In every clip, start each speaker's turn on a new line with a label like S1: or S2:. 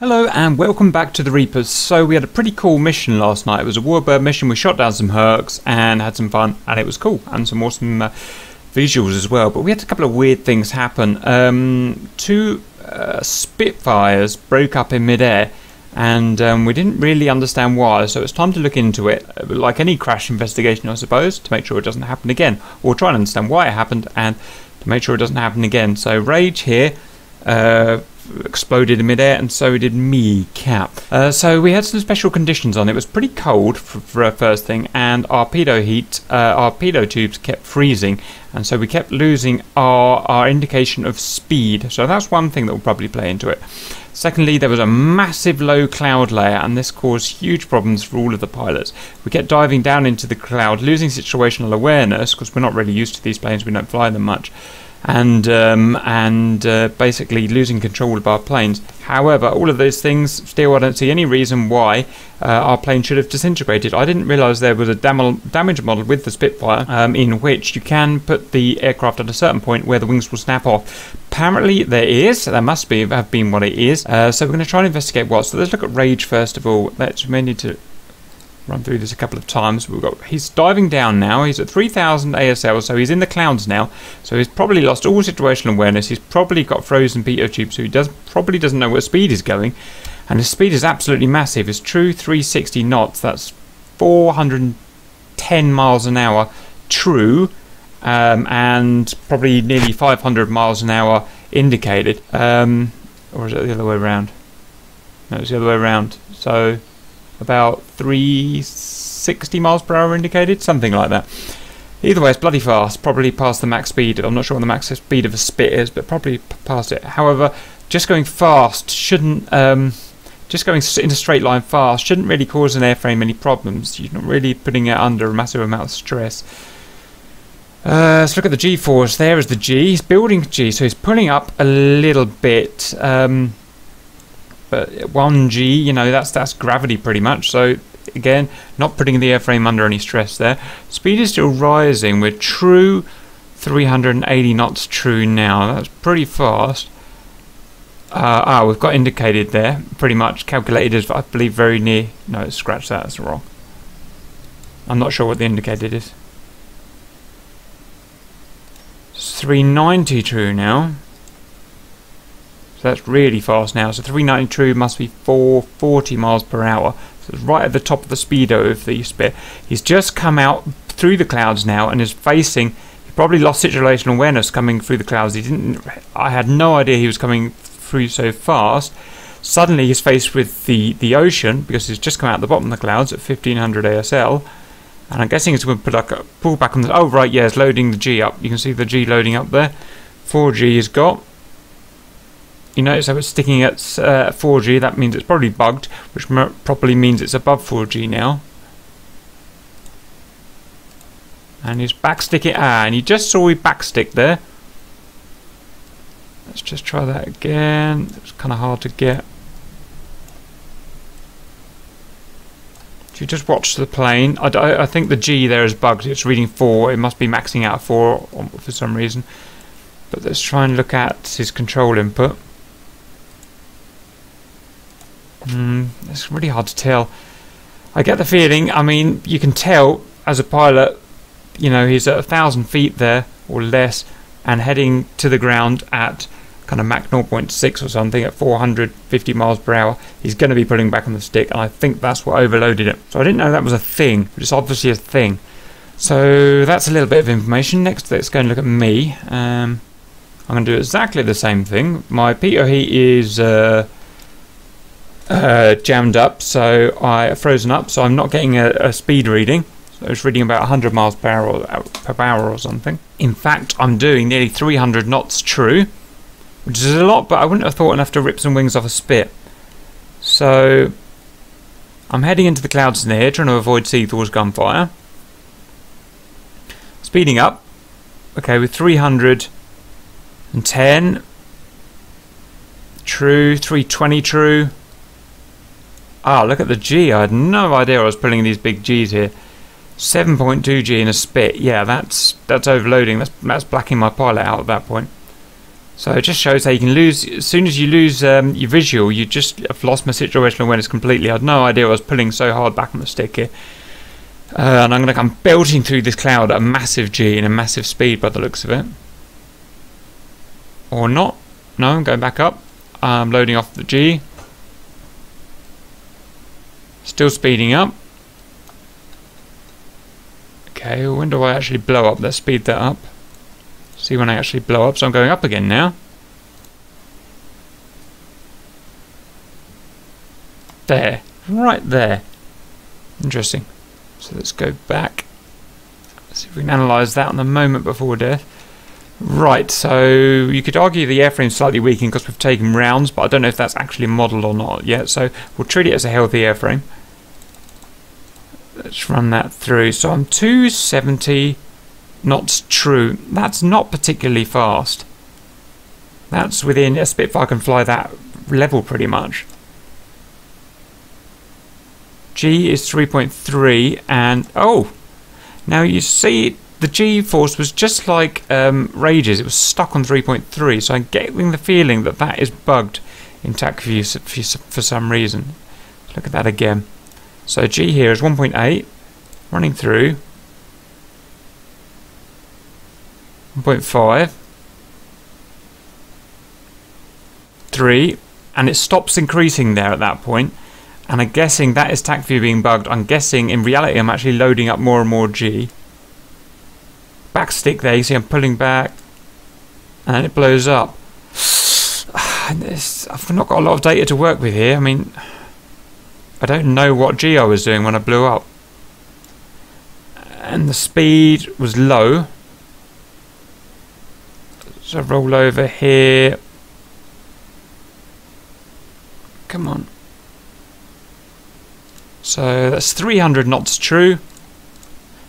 S1: Hello and welcome back to the Reapers. So we had a pretty cool mission last night. It was a warbird mission. We shot down some Hercs and had some fun, and it was cool and some awesome uh, visuals as well. But we had a couple of weird things happen. Um, two uh, Spitfires broke up in midair, and um, we didn't really understand why. So it's time to look into it, like any crash investigation, I suppose, to make sure it doesn't happen again, or try and understand why it happened and to make sure it doesn't happen again. So Rage here. Uh, exploded in midair, and so did me, Cap. Uh, so we had some special conditions on. It was pretty cold for, for a first thing, and our pitot heat, uh, our pitot tubes kept freezing, and so we kept losing our our indication of speed. So that's one thing that will probably play into it. Secondly, there was a massive low cloud layer, and this caused huge problems for all of the pilots. We kept diving down into the cloud, losing situational awareness because we're not really used to these planes. We don't fly them much and um, and uh, basically losing control of our planes. However, all of those things, still, I don't see any reason why uh, our plane should have disintegrated. I didn't realise there was a dam- damage model with the Spitfire um, in which you can put the aircraft at a certain point where the wings will snap off. Apparently, there is. There must be have been what it is. Uh, so we're going to try and investigate what. So let's look at Rage first of all. Let's we need to run through this a couple of times. We've got he's diving down now. He's at 3,000 ASL, so he's in the clouds now. So he's probably lost all situational awareness. He's probably got frozen pitot tube, so he does probably doesn't know where speed is going, and his speed is absolutely massive. It's true 360 knots. That's 410 miles an hour true, um, and probably nearly 500 miles an hour indicated. Um, or is it the other way around? No, it's the other way around. So about 360 miles per hour indicated, something like that. Either way, it's bloody fast, probably past the max speed. I'm not sure what the max speed of a spit is, but probably past it. However, just going fast shouldn't, um, just going in a straight line fast shouldn't really cause an airframe any problems. You're not really putting it under a massive amount of stress. Uh, let's look at the G-force. There is the G. He's building G, so he's pulling up a little bit. Um, but 1G, you know, that's that's gravity pretty much. So again, not putting the airframe under any stress there. Speed is still rising. We're true 380 knots true now. That's pretty fast. Uh, ah, we've got indicated there, pretty much calculated as I believe very near. No, scratch that. That's wrong. I'm not sure what the indicated is. It's 390 true now. So that's really fast now. So 390 true must be 440 miles per hour. So it's right at the top of the speedo of the Spit. He's just come out through the clouds now and is facing. He probably lost situational awareness coming through the clouds. He didn't. I had no idea he was coming through so fast. Suddenly he's faced with the the ocean because he's just come out the bottom of the clouds at 1500 ASL. And I'm guessing it's going to put like a pull back on the. Oh right, yeah, it's loading the G up. You can see the G loading up there. 4G is got. You notice how it's sticking at uh, 4G, that means it's probably bugged, which probably means it's above 4G now. And he's backsticking, ah, and you just saw he backstick there. Let's just try that again, it's kind of hard to get. If you just watch the plane, I, think the G there is bugged, it's reading 4, it must be maxing out 4 for some reason. But let's try and look at his control input. Mm, it's really hard to tell. I get the feeling, I mean, you can tell as a pilot, you know, he's at a thousand feet there or less and heading to the ground at kind of Mach 0.6 or something at 450 miles per hour. He's going to be pulling back on the stick, and I think that's what overloaded it. So I didn't know that was a thing, but it's obviously a thing. So that's a little bit of information. Next, let's go and look at me. Um, I'm going to do exactly the same thing. My heat is. Uh, uh, jammed up, so I frozen up, so I'm not getting a, a speed reading. So it's reading about 100 miles per hour, per hour or something. In fact, I'm doing nearly 300 knots true, which is a lot, but I wouldn't have thought enough to rip some wings off a spit. So I'm heading into the clouds near, trying to avoid Seathor's gunfire. Speeding up. Okay, with 310 true, 320 true. Ah, look at the G. I had no idea I was pulling these big Gs here. 7.2 G in a spit. Yeah, that's that's overloading. That's that's blacking my pilot out at that point. So it just shows how you can lose as soon as you lose um, your visual. You just have lost my situational awareness completely. I had no idea I was pulling so hard back on the stick here. Uh, and I'm going to come belting through this cloud at a massive G and a massive speed by the looks of it. Or not. No, I'm going back up. I'm loading off the G. Still speeding up. Okay, when do I actually blow up? Let's speed that up. See when I actually blow up. So I'm going up again now. There. Right there. Interesting. So let's go back. See if we can analyse that on the moment before death. Right, so you could argue the airframe's slightly weakened because we've taken rounds, but I don't know if that's actually modelled or not yet, so we'll treat it as a healthy airframe. Let's run that through. So I'm 270 knots true. That's not particularly fast. That's within a Spitfire can fly that level pretty much. G is 3.3 and oh now you see the G force was just like um, Rage's it was stuck on 3.3 so I'm getting the feeling that that is bugged in TAC for, some reason look at that again so G here is 1.8 running through 1.5 3 and it stops increasing there at that point. point and I'm guessing that is TACView being bugged. I'm guessing in reality I'm actually loading up more and more G. Back stick there, you see I'm pulling back and it blows up. I've not got a lot of data to work with here. I mean, I don't know what G I was doing when I blew up. And the speed was low. So roll over here. Come on. So that's 300 knots true.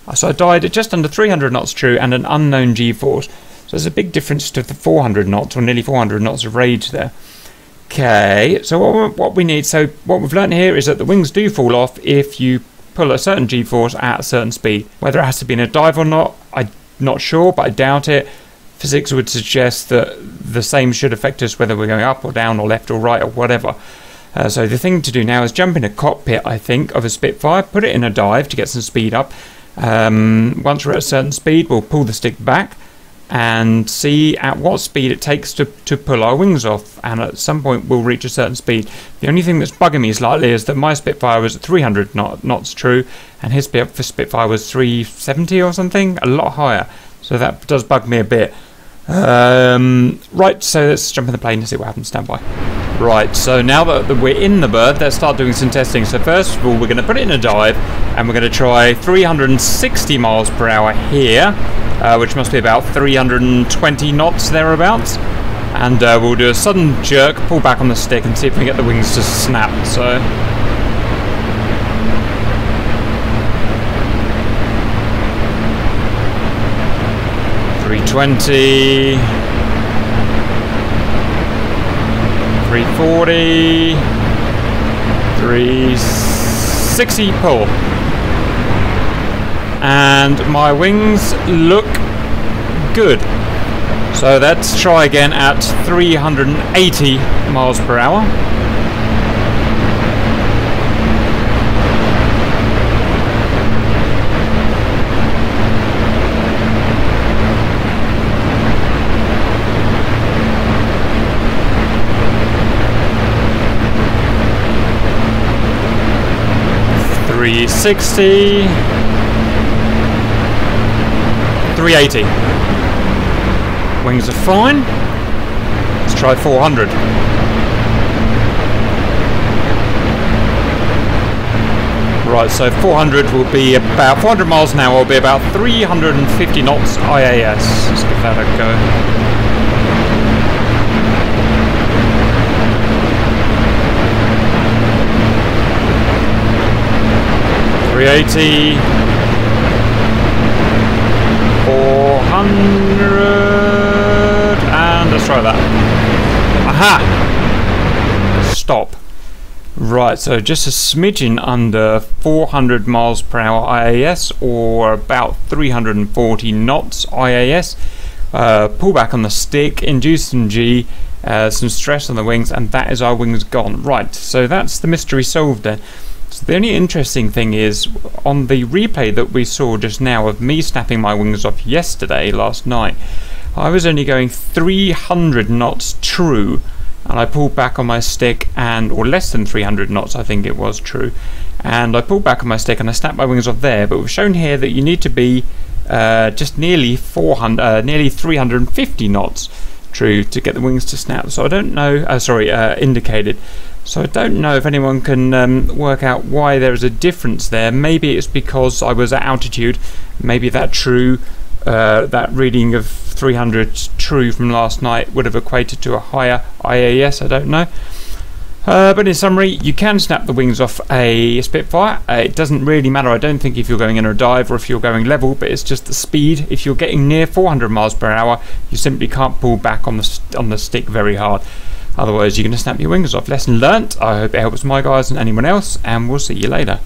S1: Uh, so I died at just under 300 knots true and an unknown g-force. So there's a big difference to the 400 knots or nearly 400 knots of rage there. Okay, so what, what we need, so what we've learned here is that the wings do fall off if you pull a certain g-force at a certain speed. Whether it has to be in a dive or not, I'm not sure, but I doubt it. Physics would suggest that the same should affect us whether we're going up or down or left or right or whatever. Uh, so the thing to do now is jump in a cockpit, I think, of a Spitfire, put it in a dive to get some speed up. Um, once we're at a certain speed, we'll pull the stick back and see at what speed it takes to, to pull our wings off. And at some point, we'll reach a certain speed. The only thing that's bugging me slightly is that my Spitfire was at 300 knot, knots true, and his Spitfire was 370 or something, a lot higher. So that does bug me a bit. Um, right, so let's jump in the plane and see what happens. Stand by. Right, so now that we're in the bird, let's start doing some testing. So first of all, we're going to put it in a dive, and we're going to try 360 miles per hour here, uh, which must be about 320 knots thereabouts. And uh, we'll do a sudden jerk, pull back on the stick, and see if we can get the wings to snap. So 320 340 360 pull and my wings look good. So let's try again at 380 miles per hour 360 380 wings are fine. Let's try 400 right so 400 will be about 400 miles an hour. Will be about 350 knots IAS let's give that a go 380 400 and let's try that aha stop right so just a smidgen under 400 miles per hour IAS or about 340 knots IAS uh, pull back on the stick, induce some G, uh, some stress on the wings, and that is our wings gone. Right, so that's the mystery solved then. The only interesting thing is on the replay that we saw just now of me snapping my wings off yesterday, last night, I was only going 300 knots true and I pulled back on my stick and or less than 300 knots I think it was true and I pulled back on my stick and I snapped my wings off there but we've shown here that you need to be uh, just nearly 400 uh, nearly 350 knots true to get the wings to snap. So I don't know uh, sorry uh, indicated so I don't know if anyone can um, work out why there is a difference there maybe it's because I was at altitude maybe that true uh, that reading of 300 true from last night would have equated to a higher IAS, I don't know. Uh, but in summary, you can snap the wings off a Spitfire. Uh, it doesn't really matter, I don't think, if you're going in a dive or if you're going level, but it's just the speed. If you're getting near 400 miles per hour, you simply can't pull back on the on the stick very hard. Otherwise, you're going to snap your wings off. Lesson learnt. I hope it helps my guys and anyone else, and we'll see you later.